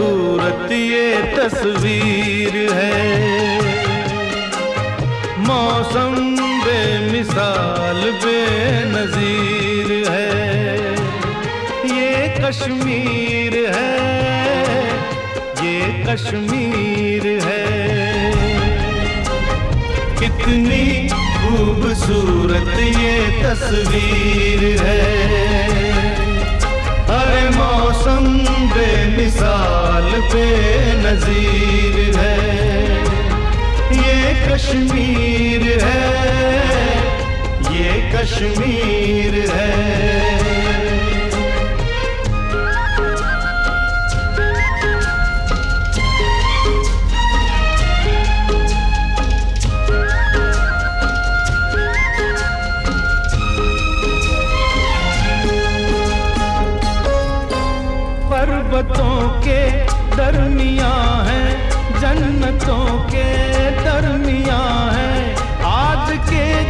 खूबसूरत ये तस्वीर है। मौसम बेमिसाल, बेनजीर है। ये कश्मीर है, ये कश्मीर है। कितनी खूबसूरत ये तस्वीर है। कश्मीर है। ये कश्मीर है। पर्वतों के दरमिया है। जन्नतों के दरमिया है। आज के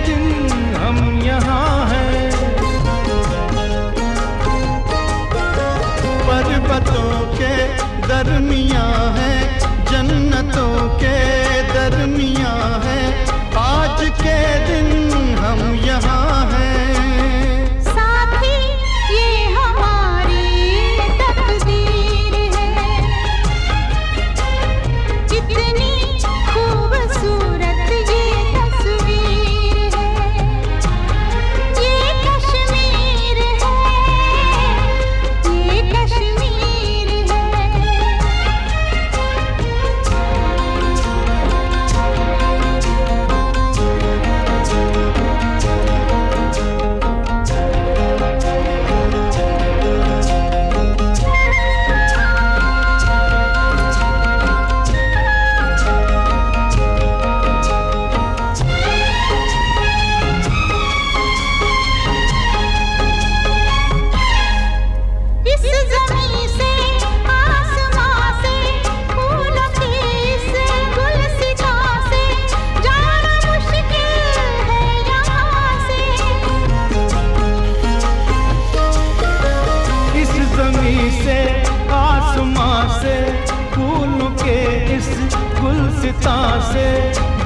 से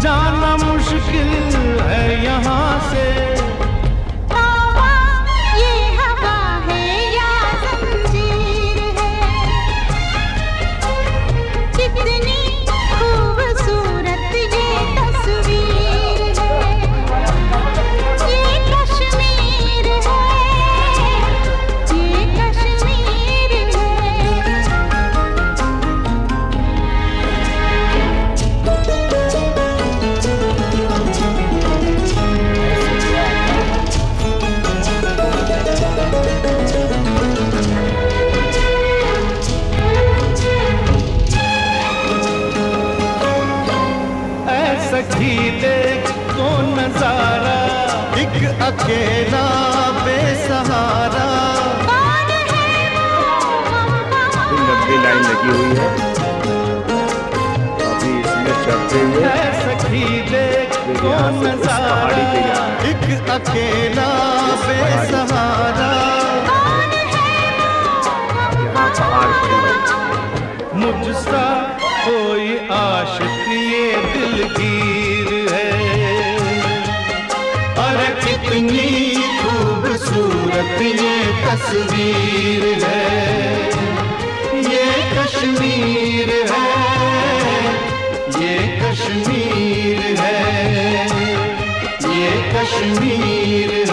जाना मुश्किल। एक अकेला बेसहारा। है लंबी लाइन लगी हुई है। अभी इसमें चढ़ते हुए पहाड़ी पे एक अकेला बेसहारा। यहाँ पहाड़ मुझसा कोई आशिक ये दिलगीर है ये तस्वीर है। ये कश्मीर है। ये कश्मीर है। ये कश्मीर